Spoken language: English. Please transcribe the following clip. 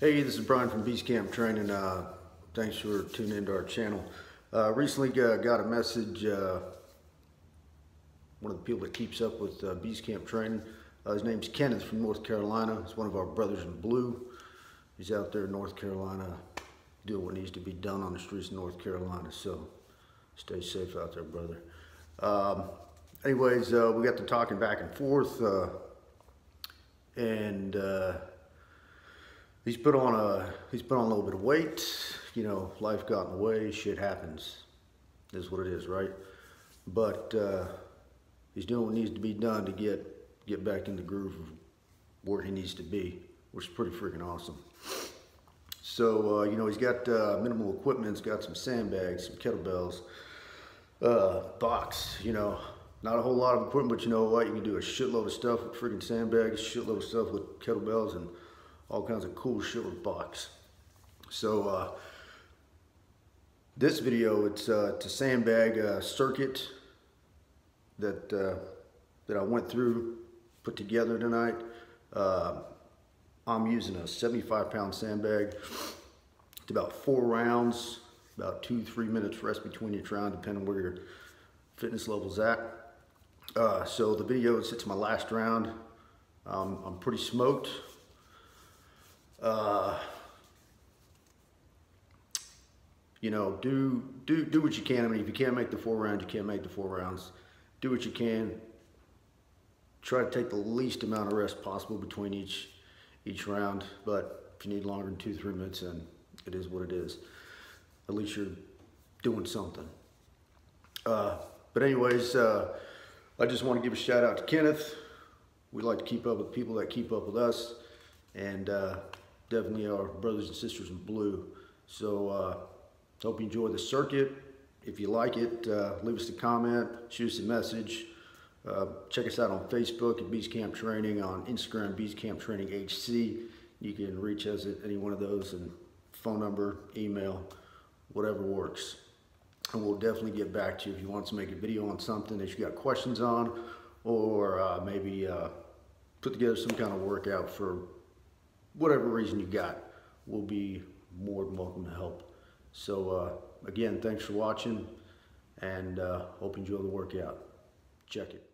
Hey, this is Brian from Beast Camp Training. Uh, thanks for tuning into our channel. Uh, recently uh, got a message, uh, one of the people that keeps up with uh, Beast Camp Training. Uh, his name's Kenneth from North Carolina. He's one of our brothers in blue. He's out there in North Carolina doing what needs to be done on the streets of North Carolina. So stay safe out there, brother. Um, anyways, uh, we got to talking back and forth and he's put on a he's put on a little bit of weight. You know, life got in the way. Shit happens. Is what it is, right? But uh, he's doing what needs to be done to get get back in the groove of where he needs to be, which is pretty freaking awesome. So uh, you know, he's got uh, minimal equipment. He's got some sandbags, some kettlebells, uh, box. You know, not a whole lot of equipment, but you know what? You can do a shitload of stuff with freaking sandbags, shitload of stuff with kettlebells, and all kinds of cool shit with bucks. So uh, this video, it's, uh, it's a sandbag uh, circuit that, uh, that I went through, put together tonight. Uh, I'm using a 75 pound sandbag. It's about four rounds, about two, three minutes rest between each round, depending on where your fitness level's at. Uh, so the video is it's my last round. Um, I'm pretty smoked uh, you know, do do do what you can. I mean, if you can't make the four rounds, you can't make the four rounds. Do what you can. Try to take the least amount of rest possible between each each round. But if you need longer than two, three minutes, then it is what it is. At least you're doing something. Uh, but anyways, uh, I just want to give a shout out to Kenneth. We like to keep up with people that keep up with us. And uh, definitely our brothers and sisters in blue. So uh, hope you enjoy the circuit. If you like it, uh, leave us a comment, shoot us a message. Uh, check us out on Facebook at Beast Camp Training, on Instagram, Beast Camp Training HC. You can reach us at any one of those and phone number, email, whatever works. And we'll definitely get back to you if you want to make a video on something that you got questions on or uh, maybe uh, put together some kind of workout for whatever reason you got, we'll be more than welcome to help. So uh, again, thanks for watching and uh, hope you enjoy the workout. Check it.